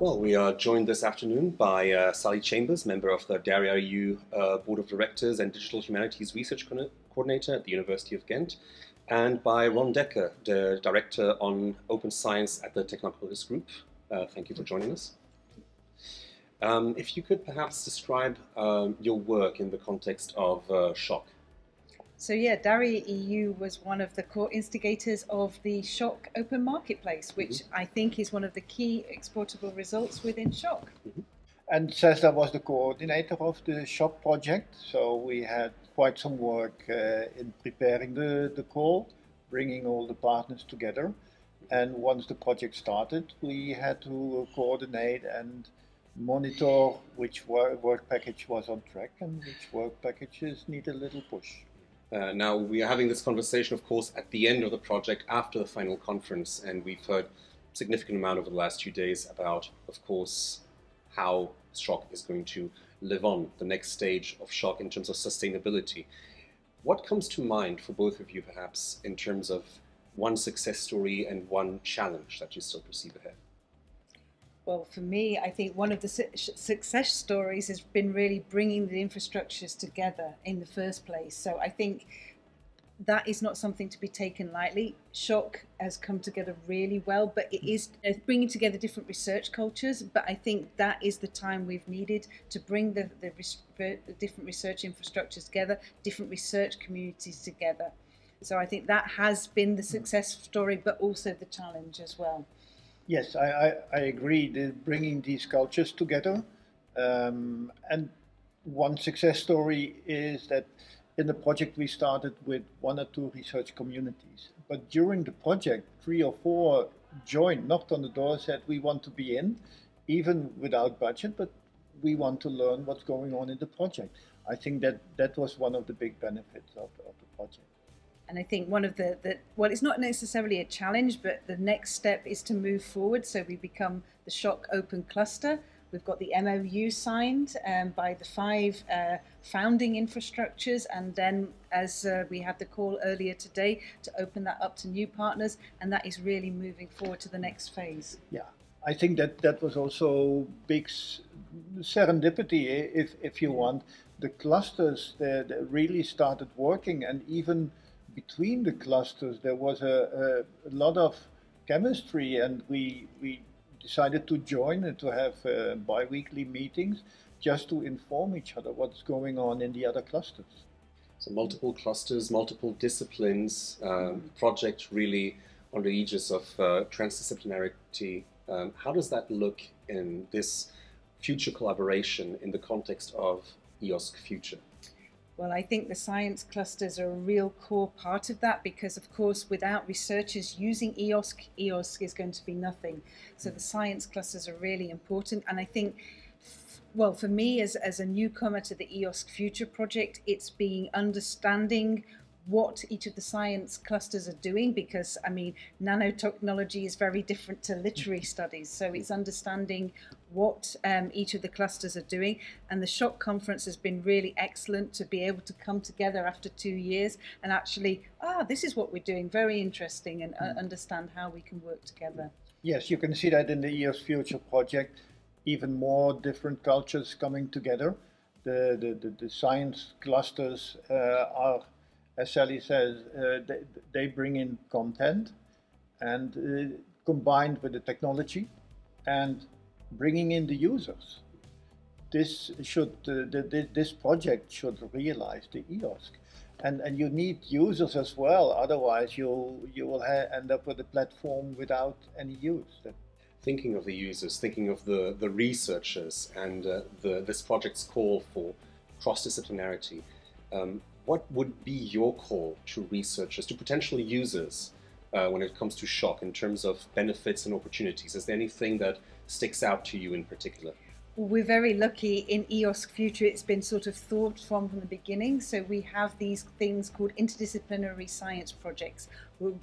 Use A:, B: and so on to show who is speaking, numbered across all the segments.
A: Well, we are joined this afternoon by uh, Sally Chambers, member of the DARIAH-EU uh, Board of Directors and Digital Humanities Research Co Coordinator at the University of Ghent, and by Ron Dekker, the Director on Open Science at the Technopolis Group. Uh, thank you for joining us. Um, if you could perhaps describe um, your work in the context of uh, SSHOC.
B: So yeah, DARIAH-EU was one of the core instigators of the SSHOC open marketplace, which mm -hmm. I think is one of the key exportable results within SSHOC. Mm -hmm.
C: And CESSDA was the coordinator of the SSHOC project, so we had quite some work uh, in preparing the, the call, bringing all the partners together. And once the project started, we had to coordinate and monitor which work package was on track and which work packages need a little push.
A: Uh, now, we are having this conversation, of course, at the end of the project after the final conference, and we've heard a significant amount over the last few days about, of course, how SSHOC is going to live on, the next stage of SSHOC in terms of sustainability. What comes to mind for both of you, perhaps, in terms of one success story and one challenge that you still perceive ahead?
B: Well, for me, I think one of the su success stories has been really bringing the infrastructures together in the first place. So I think that is not something to be taken lightly. SSHOC has come together really well, but it is uh, bringing together different research cultures. But I think that is the time we've needed to bring the, the, the different research infrastructures together, different research communities together. So I think that has been the success story, but also the challenge as well.
C: Yes, I, I, I agree. The bringing these cultures together. Um, and one success story is that in the project we started with one or two research communities. But during the project, three or four joined, knocked on the door, said, We want to be in, even without budget, but we want to learn what's going on in the project. I think that that was one of the big benefits of, of the project.
B: And I think one of the, the, well, it's not necessarily a challenge, but the next step is to move forward. So we become the SSHOC Open Cluster. We've got the MOU signed um, by the five uh, founding infrastructures. And then, as uh, we had the call earlier today, to open that up to new partners. And that is really moving forward to the next phase.
C: Yeah, I think that that was also big serendipity, if, if you want. The clusters that really started working and even between the clusters there was a, a, a lot of chemistry and we, we decided to join and to have uh, bi-weekly meetings just to inform each other what's going on in the other clusters.
A: So multiple clusters, multiple disciplines, um, project really under the aegis of uh, transdisciplinarity. Um, how does that look in this future collaboration in the context of EOSC Future?
B: Well, I think the science clusters are a real core part of that because, of course, without researchers using EOSC, EOSC is going to be nothing. So the science clusters are really important. And I think, well, for me as, as a newcomer to the EOSC Future project, it's being understanding what each of the science clusters are doing because I mean nanotechnology is very different to literary studies. So it's understanding what um, each of the clusters are doing. And the SSHOC conference has been really excellent to be able to come together after two years and actually ah this is what we're doing very interesting and uh, mm. understand how we can work together.
C: Yes you can see that in the EOSC Future project even more different cultures coming together. The the, the, the science clusters uh, are as Sally says, uh, they, they, bring in content and uh, combined with the technology and bringing in the users. This should uh, the, this project should realize the EOSC, and and you need users as well. Otherwise, you you will end up with a platform without any use.
A: Thinking of the users, thinking of the the researchers, and uh, the this project's call for cross disciplinarity. Um, what would be your call to researchers, to potential users, uh, when it comes to SSHOC in terms of benefits and opportunities? Is there anything that sticks out to you in particular?
B: We're very lucky in EOSC Future. It's been sort of thought from from the beginning. So we have these things called interdisciplinary science projects,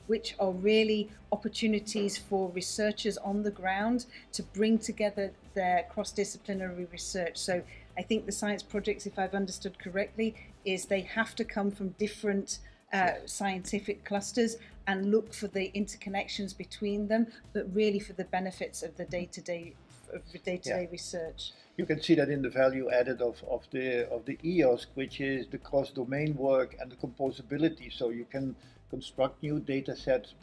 B: which are really opportunities for researchers on the ground to bring together their cross-disciplinary research. So I think the science projects, if I've understood correctly, is they have to come from different uh, scientific clusters and look for the interconnections between them, but really for the benefits of the day-to-day day-to-day research.
C: You can see that in the value added of, of the of the EOSC, which is the cross-domain work and the composability. So you can construct new data sets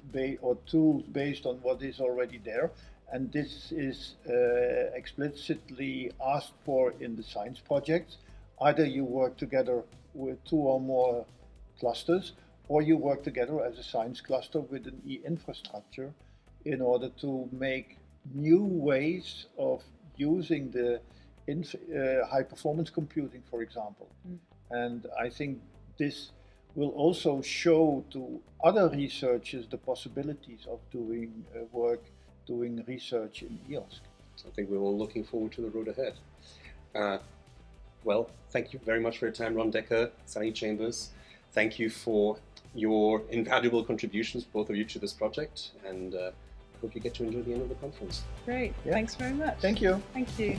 C: or tools based on what is already there. And this is uh, explicitly asked for in the science projects. Either you work together with two or more clusters, or you work together as a science cluster with an e-infrastructure in order to make new ways of using the uh, high performance computing, for example. Mm. And I think this will also show to other researchers the possibilities of doing uh, work, doing research in EOSC.
A: So I think we're all looking forward to the road ahead. Uh, well, thank you very much for your time, Ron Dekker, Sally Chambers. Thank you for your invaluable contributions, both of you, to this project, and uh, hope you get to enjoy the end of the conference.
B: Great. Yeah. Thanks very much.
C: Thank you.
B: Thank you.